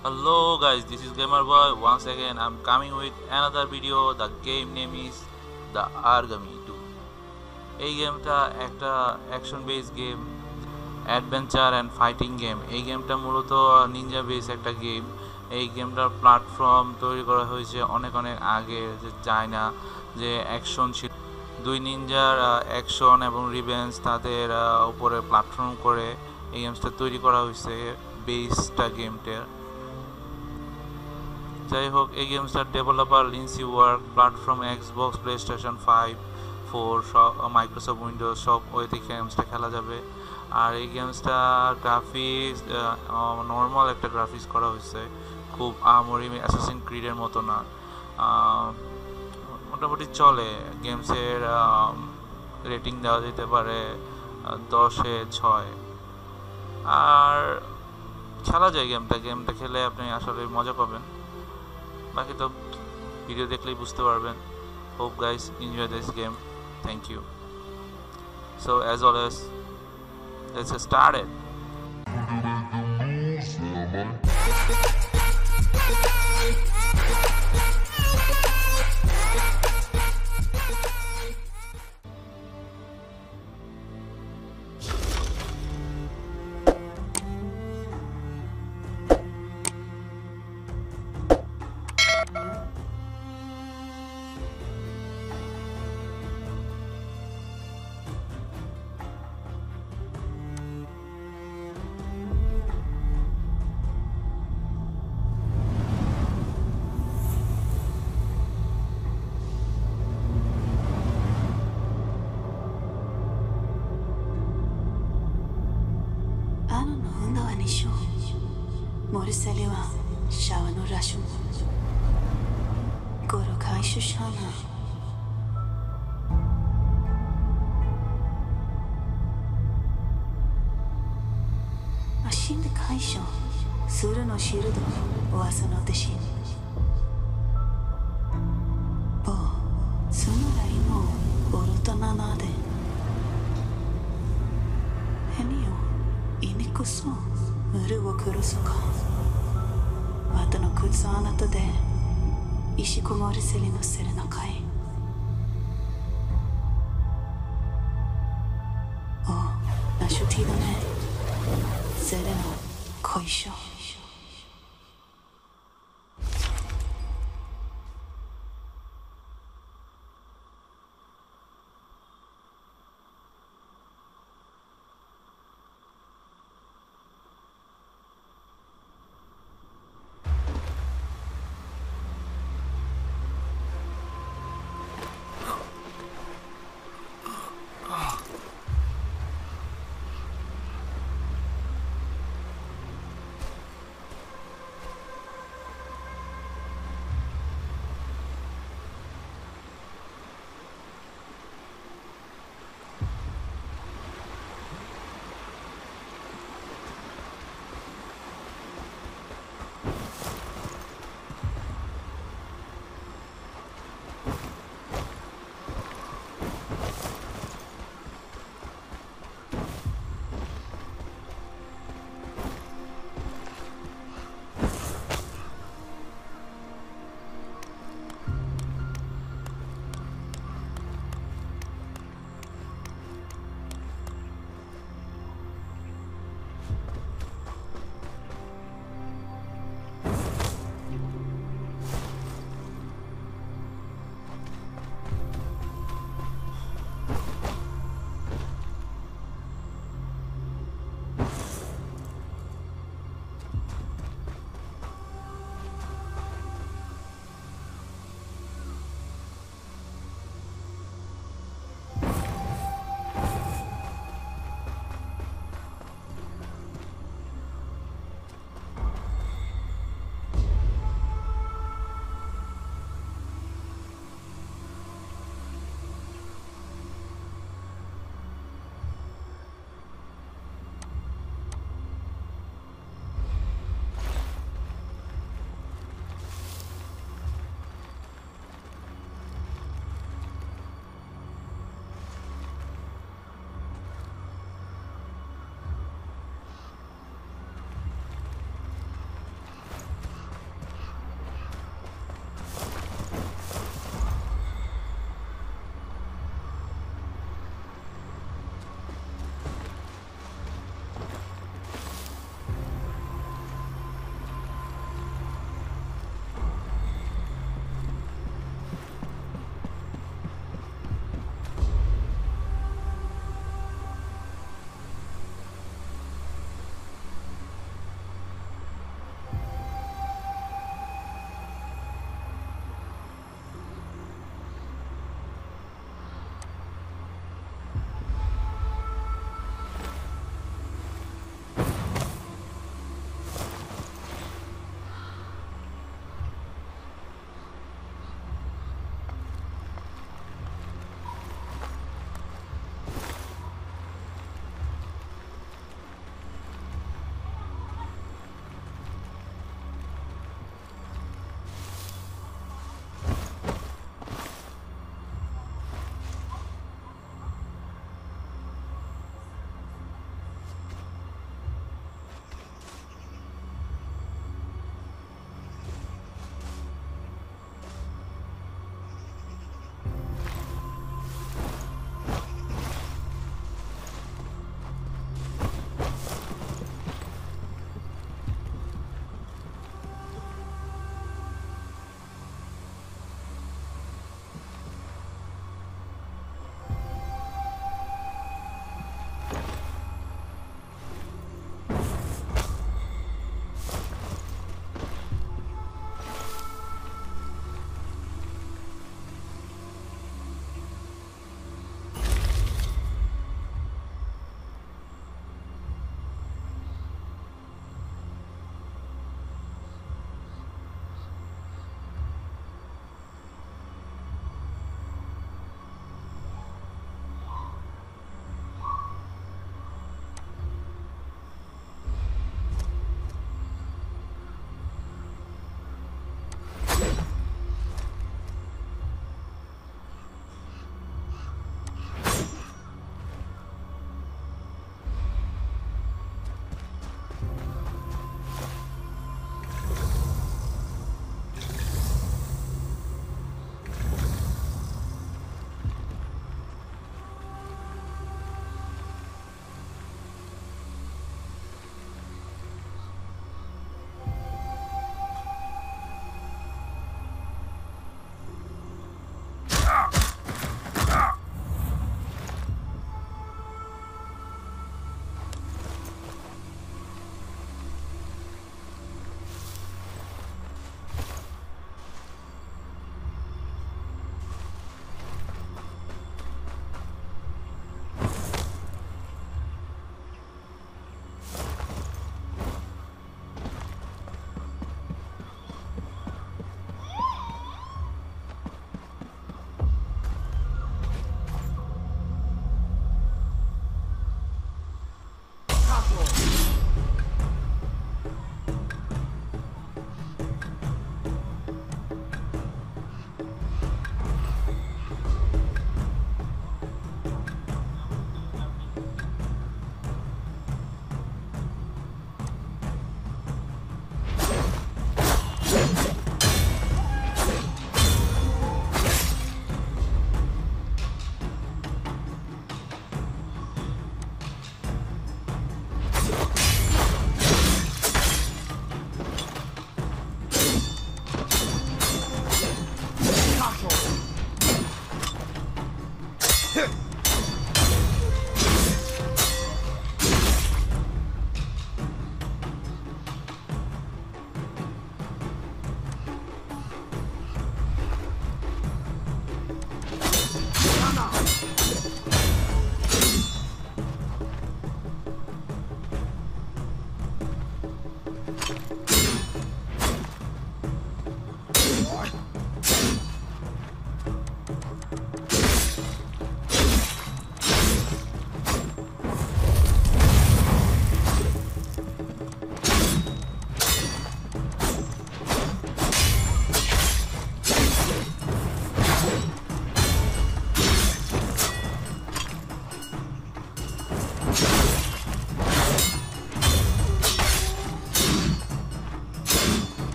Hello guys, this is Gamer Boy. Once again, I'm coming with another video. The game name is The Argami 2. এই গেমটা একটা action base game adventure and fighting game এই গেমটা মূলত Ninja base একটা গেম এই গেমটার প্ল্যাটফর্ম তৈরি করা হয়েছে অনেক অনেক আগে যে চায়না যে অ্যাকশন ছিল দুই নিনজার অ্যাকশন এবং রিভেন্স তাদের উপরে প্ল্যাটফর্ম করে এই গেমসটা তৈরি করা হয়েছে বেসটা গেমটার যাই হোক এই গেমসটার developer Lince work platform Xbox PlayStation five four সব মাইক্রোসফট উইন্ডোজ সব ওইতে গেমসটা খেলা যাবে। আর এই গেমসটা গ্রাফিক্স নর্মাল একটা গ্রাফিক্স করা হয়েছে। খুব আমরি অ্যাসাসিন ক্রিডের মতো না। মোটামুটি চলে। গেমসের রেটিং দেওয়া যেতে পারে দশে ছয়। আর খেলা যায় গেমটা। গেমটা খেলে আপনি আসলে মজা পাবেন। বাকি তো ভিডিও দেখলেই বুঝতে পারবেন hope guys enjoy this game thank you so as always let's start it shawa no rashu. Goro kaishu shana. Ashin de kaisho. Sura no shirudo. Oasa no deshi. Bo. Samurai no oroto nanade. ヘニオイニこそムルを殺すかまたの靴あなたで石こもりせりのせるのかい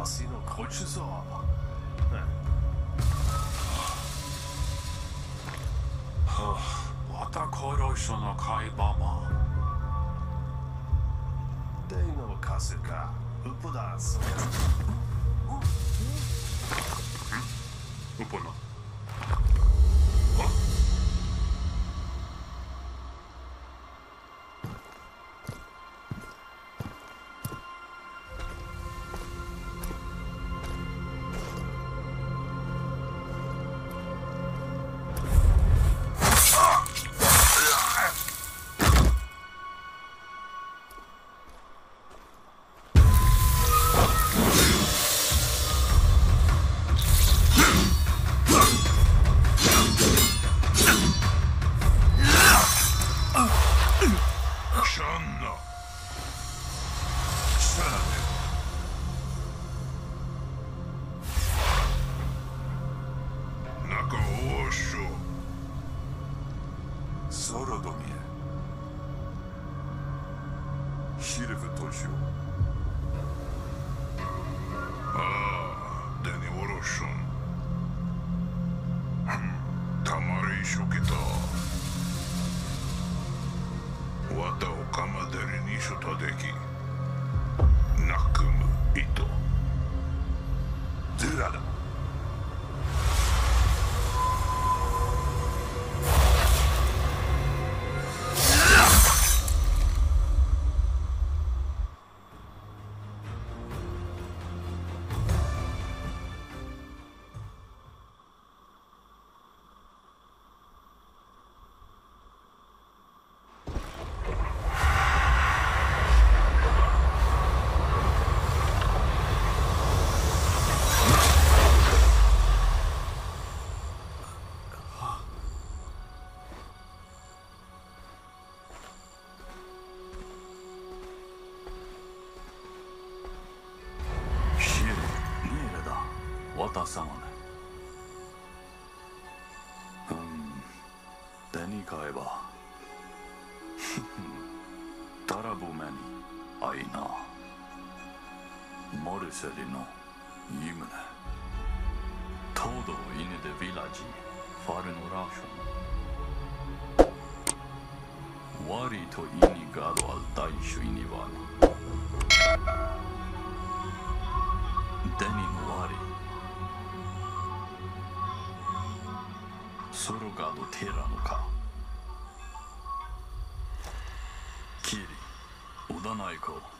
パシのこちぞワタコロショの渡さまね。うん。手に買えばタラブメにアイナ。モルセリのイムネ。トードイネデビラジファルノラーション。ワリとイニガドアル大主イニワニデニのワリ。ソロガードテイラーのか。キリ織田内閣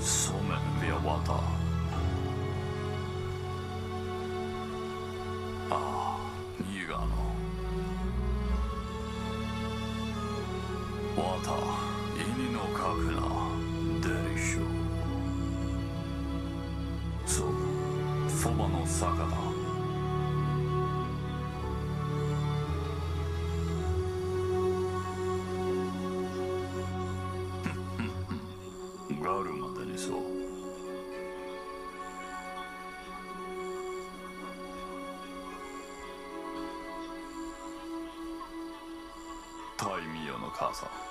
Sume viovata. Ah, Yugano. Wata, ini no kakuna, derishu. So, soba no saka da. council.